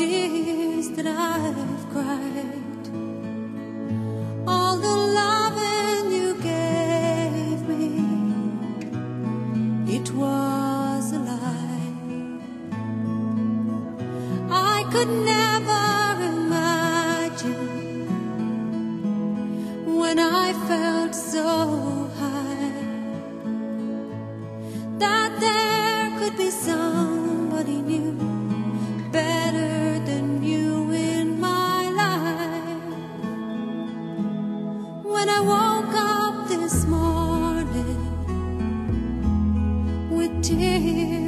tears that I have cried. All the loving you gave me It was a lie. I could never imagine When I felt so high That there could be dear.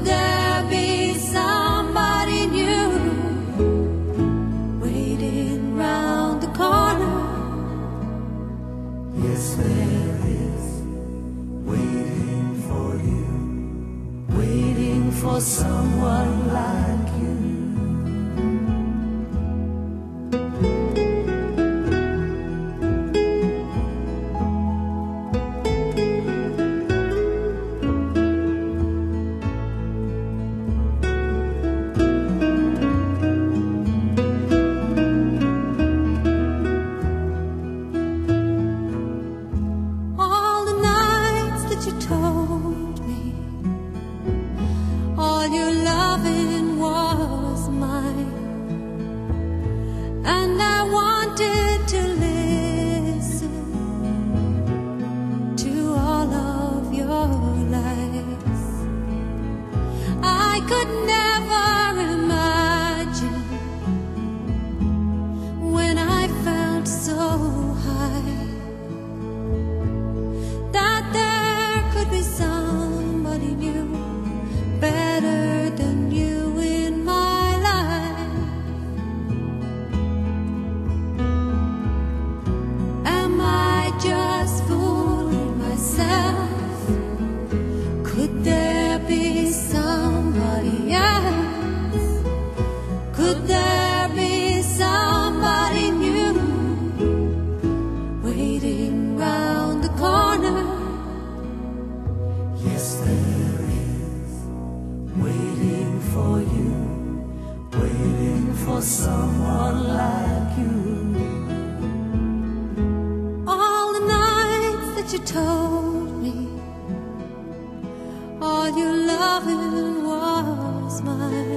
There be somebody new waiting the corner? Yes, there is, waiting for you, waiting for someone like you told me. All your loving was mine. And someone like you. All the nights that you told me, all your loving was mine.